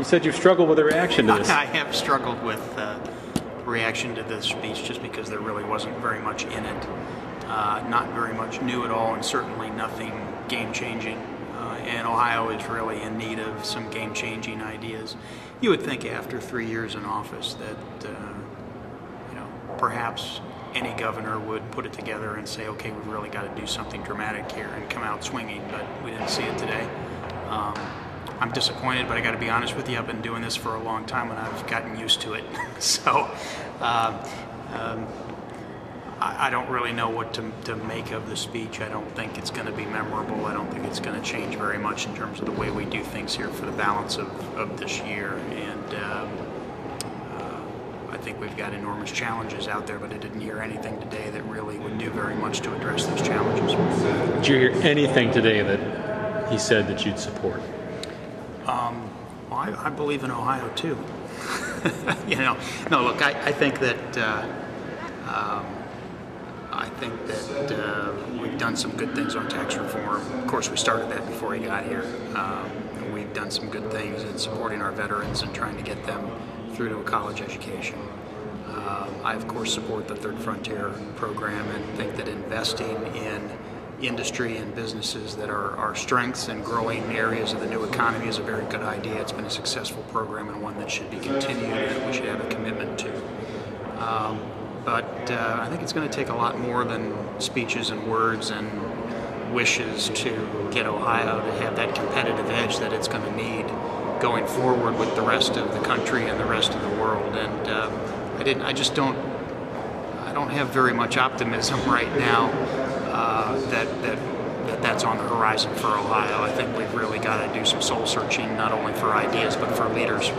You said you've struggled with the reaction to this. I have struggled with uh, reaction to this speech just because there really wasn't very much in it. Uh, not very much new at all, and certainly nothing game changing. Uh, and Ohio is really in need of some game changing ideas. You would think after three years in office that, uh, you know, perhaps any governor would put it together and say, okay, we've really got to do something dramatic here and come out swinging, but we didn't see it today. Um, I'm disappointed, but I got to be honest with you. I've been doing this for a long time, and I've gotten used to it. so uh, um, I, I, don't really know what to, to, make of the speech. I don't think it's going to be memorable. I don't think it's going to change very much in terms of the way we do things here for the balance of, of this year. And um, uh, I think we've got enormous challenges out there, but I didn't hear anything today that really would do very much to address those challenges. Did you hear anything today that he said that you'd support? Um, well, I, I, believe in Ohio too. you know, no, look, I, I think that uh, um, I think that uh, we've done some good things on tax reform. Of course, we started that before he got here. Um, we've done some good things in supporting our veterans and trying to get them through to a college education. Uh, I, of course, support the Third Frontier program and think that investing in industry and businesses that are our strengths and growing areas of the new economy is a very good idea. It's been a successful program and one that should be continued and we should have a commitment to. Um, but uh, I think it's going to take a lot more than speeches and words and wishes to get Ohio to have that competitive edge that it's going to need going forward with the rest of the country and the rest of the world. And uh, I didn't. I just don't. I don't have very much optimism right now uh, that, that, that that's on the horizon for Ohio. I think we've really got to do some soul searching, not only for ideas, but for leaders.